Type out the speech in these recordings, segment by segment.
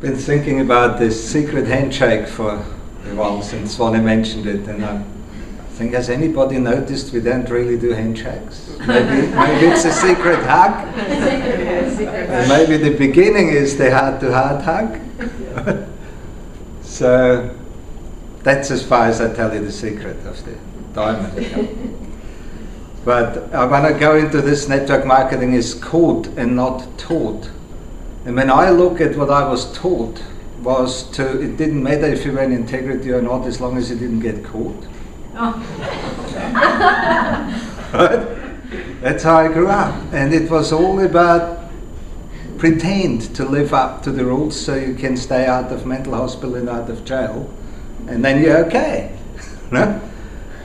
been thinking about this secret handshake for a while since Swanee mentioned it, and I think has anybody noticed we don't really do handshakes? Maybe, maybe it's a secret hug. and maybe the beginning is the heart-to-heart hug. so that's as far as I tell you the secret of the diamond. But I want to go into this network marketing is caught and not taught. And when I look at what I was taught, was to it didn't matter if you were in integrity or not, as long as you didn't get caught. Oh. That's how I grew up, and it was all about pretend to live up to the rules so you can stay out of mental hospital and out of jail, and then you're okay. no?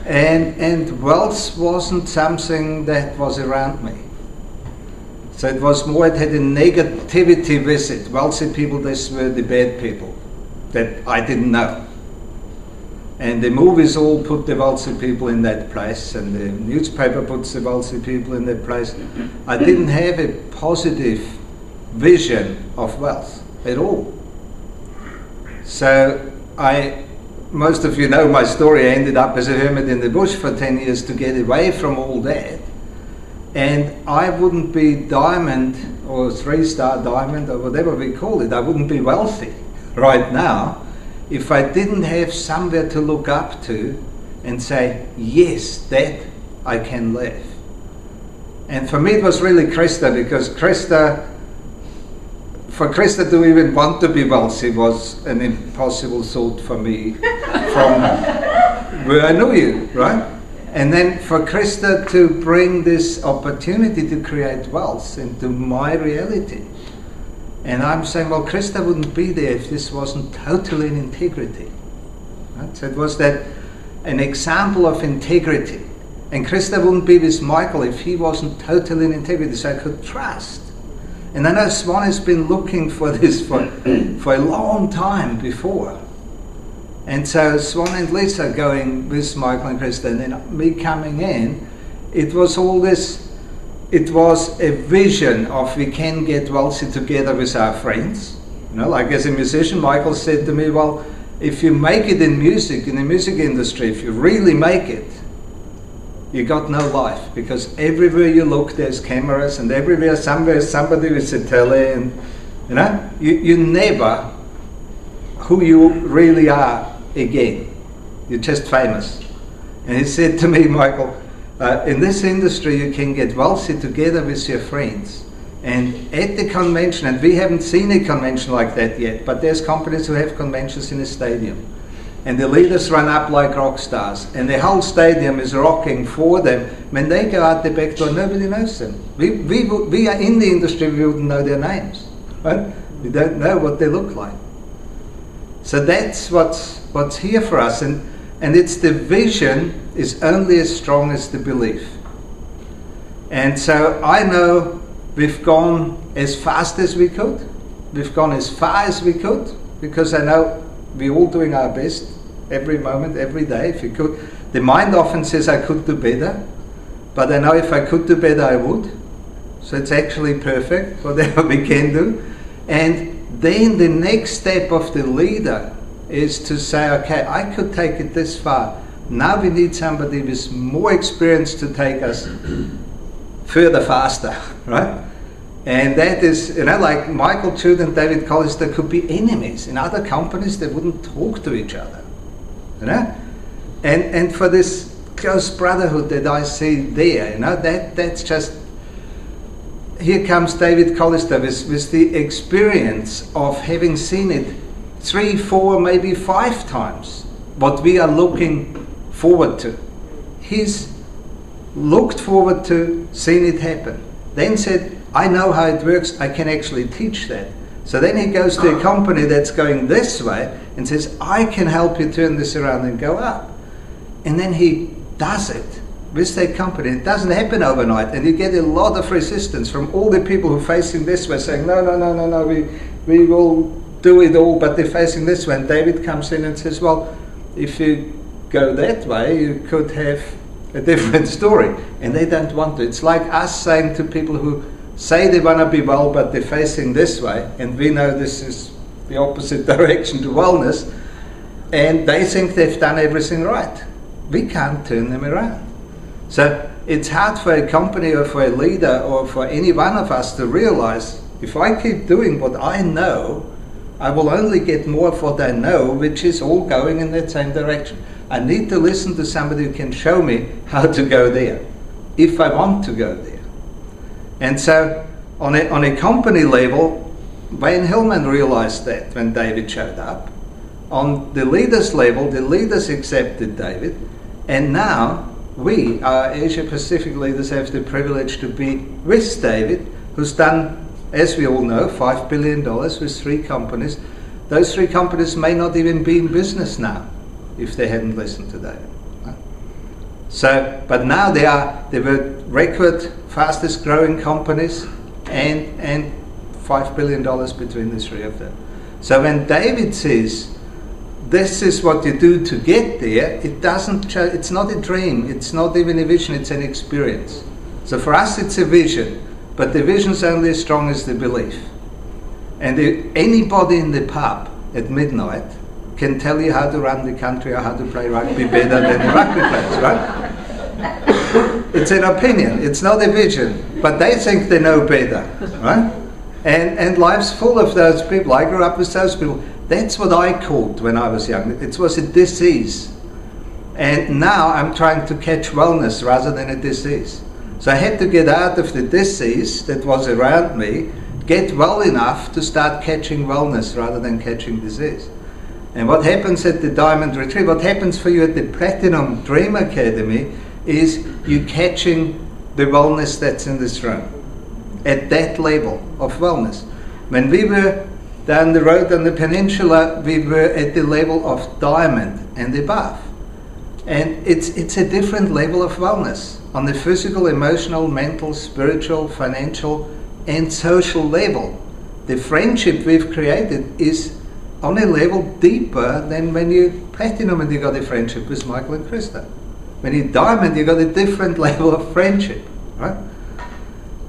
And and wealth wasn't something that was around me. So it was more, it had a negativity with it. Wealthy people, this were the bad people that I didn't know. And the movies all put the wealthy people in that place, and the newspaper puts the wealthy people in that place. I didn't have a positive vision of wealth at all. So I, most of you know my story. I ended up as a hermit in the bush for 10 years to get away from all that and I wouldn't be diamond or three star diamond or whatever we call it, I wouldn't be wealthy right now if I didn't have somewhere to look up to and say, yes, that I can live. And for me, it was really Krista because Krista, for Krista to even want to be wealthy was an impossible thought for me from where I knew you, right? And then for Krista to bring this opportunity to create wealth into my reality. And I'm saying, well, Krista wouldn't be there if this wasn't totally in integrity. Right? So it was that an example of integrity. And Krista wouldn't be with Michael if he wasn't totally in integrity, so I could trust. And I know Swan has been looking for this for, for a long time before. And so Swan and Lisa going with Michael and Kristen and me coming in, it was all this, it was a vision of we can get wealthy together with our friends. You know, like as a musician, Michael said to me, well, if you make it in music, in the music industry, if you really make it, you got no life because everywhere you look there's cameras and everywhere somewhere somebody with a tele and you know you, you never who you really are again. You're just famous. And he said to me, Michael, uh, in this industry you can get wealthy together with your friends. And at the convention, and we haven't seen a convention like that yet, but there's companies who have conventions in a stadium. And the leaders run up like rock stars, and the whole stadium is rocking for them. When they go out the back door, nobody knows them. We, we, we are in the industry, we wouldn't know their names. Right? We don't know what they look like. So that's what's what's here for us. And, and it's the vision is only as strong as the belief. And so I know we've gone as fast as we could. We've gone as far as we could because I know we're all doing our best every moment, every day. If you could, the mind often says I could do better, but I know if I could do better, I would. So it's actually perfect, whatever we can do. And then the next step of the leader is to say, okay, I could take it this far. Now we need somebody with more experience to take us further faster, right? And that is, you know, like Michael Chute and David Collister could be enemies. In other companies, they wouldn't talk to each other, you know? And, and for this close brotherhood that I see there, you know, that, that's just, here comes David Collister with, with the experience of having seen it three, four, maybe five times what we are looking forward to. He's looked forward to seeing it happen. Then said, I know how it works, I can actually teach that. So then he goes to a company that's going this way and says, I can help you turn this around and go up. And then he does it with that company. It doesn't happen overnight, and you get a lot of resistance from all the people who facing this way, saying, No, no, no, no, no, we, we will do it all, but they're facing this way. And David comes in and says, Well, if you go that way, you could have a different story. And they don't want to. It's like us saying to people who say they want to be well, but they're facing this way, and we know this is the opposite direction to wellness, and they think they've done everything right. We can't turn them around. So it's hard for a company or for a leader or for any one of us to realize if I keep doing what I know, I will only get more of what I know, which is all going in that same direction. I need to listen to somebody who can show me how to go there, if I want to go there. And so, on a, on a company level, Wayne Hillman realized that when David showed up. On the leaders level, the leaders accepted David, and now we, our Asia Pacific leaders, have the privilege to be with David, who's done as we all know, $5 billion with three companies. Those three companies may not even be in business now if they hadn't listened to that. So, but now they are, they were record fastest growing companies and, and $5 billion between the three of them. So when David says, this is what you do to get there, it doesn't, it's not a dream, it's not even a vision, it's an experience. So for us, it's a vision. But the vision's only as strong as the belief. And anybody in the pub at midnight can tell you how to run the country or how to play rugby better than the rugby players, right? It's an opinion, it's not a vision, but they think they know better, right? And, and life's full of those people. I grew up with those people. That's what I called when I was young. It was a disease. And now I'm trying to catch wellness rather than a disease. So I had to get out of the disease that was around me, get well enough to start catching wellness rather than catching disease. And what happens at the Diamond Retreat, what happens for you at the Platinum Dream Academy is you catching the wellness that's in this room at that level of wellness. When we were down the road on the peninsula, we were at the level of diamond and above. And it's, it's a different level of wellness on the physical, emotional, mental, spiritual, financial, and social level. The friendship we've created is on a level deeper than when you platinum and you got a friendship with Michael and Krista. When you diamond, you got a different level of friendship, right?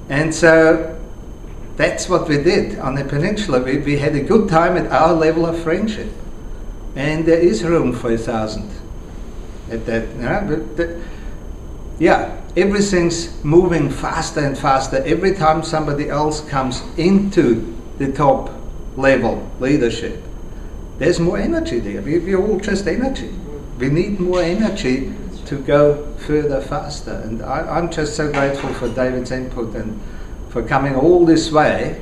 And so that's what we did on the peninsula. We, we had a good time at our level of friendship. And there is room for a thousand at that. You know, yeah, everything's moving faster and faster. Every time somebody else comes into the top level leadership, there's more energy there. We, we're all just energy. We need more energy to go further faster. And I, am just so grateful for David's input and for coming all this way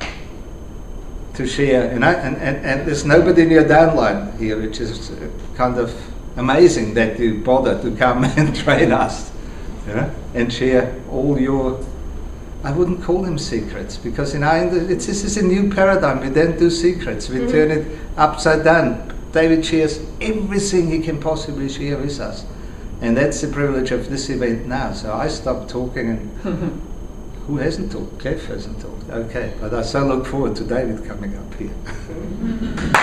to share. You know, and, and, and there's nobody in your downline here, which is kind of amazing that you bother to come and train us yeah, and share all your. I wouldn't call them secrets because in our it's, this is a new paradigm. We don't do secrets. We mm-hmm. turn it upside down. David shares everything he can possibly share with us, and that's the privilege of this event now. So I stopped talking, and who hasn't talked? Kev hasn't talked. Okay, but I so look forward to David coming up here.